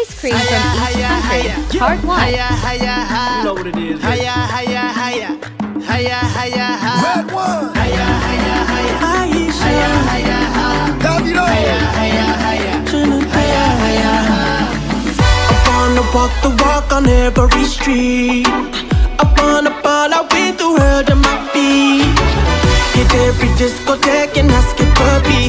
Ice cream from each country. Part 1. You know what it is. Hiya, Red one. Walk the walk on every street. I wanna ball out with the world at my feet. Hit every discotheque and ask it for beat.